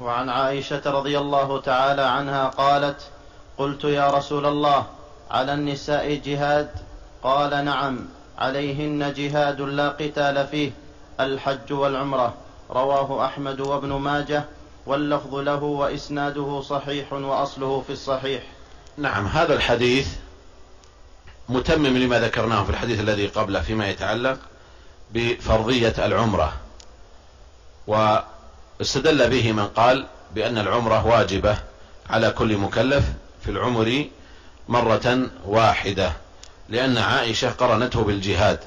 وعن عائشة رضي الله تعالى عنها قالت قلت يا رسول الله على النساء جهاد؟ قال نعم عليهن جهاد لا قتال فيه الحج والعمرة. رواه أحمد وابن ماجه واللفظ له وإسناده صحيح وأصله في الصحيح. نعم هذا الحديث متمم لما ذكرناه في الحديث الذي قبله فيما يتعلق بفرضية العمرة. واستدل به من قال بأن العمرة واجبة على كل مكلف في العمر مرة واحدة لأن عائشة قرنته بالجهاد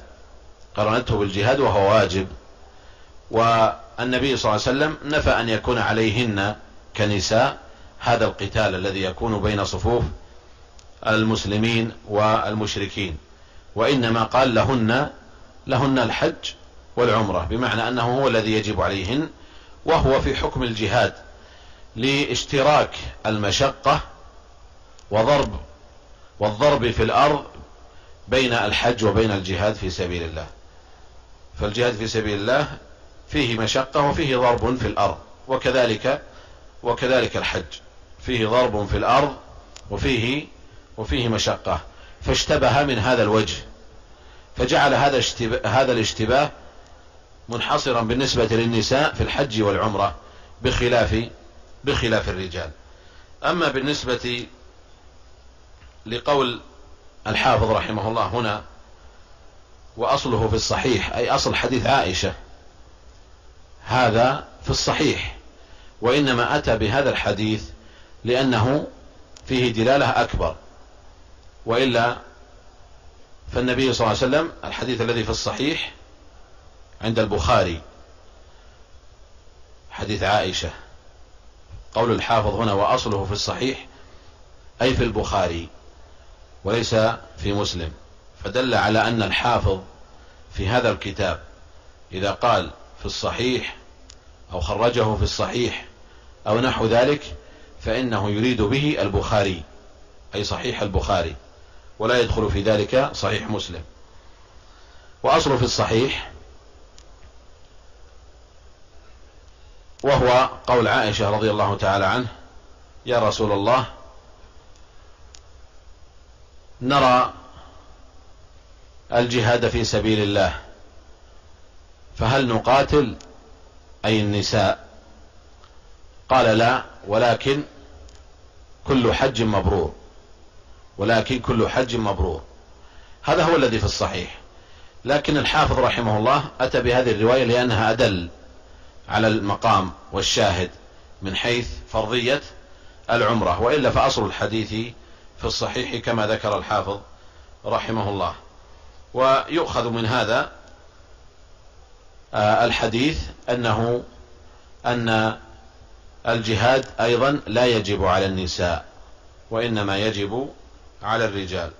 قرنته بالجهاد وهو واجب. والنبي صلى الله عليه وسلم نفى أن يكون عليهن كنساء هذا القتال الذي يكون بين صفوف المسلمين والمشركين. وإنما قال لهن لهن الحج والعمرة بمعنى أنه هو الذي يجب عليهن وهو في حكم الجهاد لاشتراك المشقة وضرب والضرب في الأرض بين الحج وبين الجهاد في سبيل الله. فالجهاد في سبيل الله فيه مشقة وفيه ضرب في الأرض وكذلك وكذلك الحج. فيه ضرب في الأرض وفيه وفيه مشقة. فاشتبه من هذا الوجه فجعل هذا هذا الاشتباه منحصرا بالنسبة للنساء في الحج والعمرة بخلاف بخلاف الرجال. أما بالنسبة لقول الحافظ رحمه الله هنا وأصله في الصحيح أي أصل حديث عائشة هذا في الصحيح. وإنما أتى بهذا الحديث لأنه فيه دلالة أكبر. وإلا فالنبي صلى الله عليه وسلم الحديث الذي في الصحيح عند البخاري. حديث عائشة. قول الحافظ هنا وأصله في الصحيح أي في البخاري وليس في مسلم. فدل على أن الحافظ في هذا الكتاب إذا قال في الصحيح أو خرجه في الصحيح أو نحو ذلك فإنه يريد به البخاري أي صحيح البخاري ولا يدخل في ذلك صحيح مسلم. وأصل في الصحيح وهو قول عائشة رضي الله تعالى عنه يا رسول الله نرى الجهاد في سبيل الله فهل نقاتل؟ أي النساء. قال لا ولكن كل حج مبرور ولكن كل حج مبرور. هذا هو الذي في الصحيح. لكن الحافظ رحمه الله أتى بهذه الرواية لأنها أدل. على المقام والشاهد من حيث فرضية العمرة وإلا فأصل الحديث في الصحيح كما ذكر الحافظ رحمه الله. ويؤخذ من هذا آه، الحديث أنه أن الجهاد أيضا لا يجب على النساء وإنما يجب على الرجال.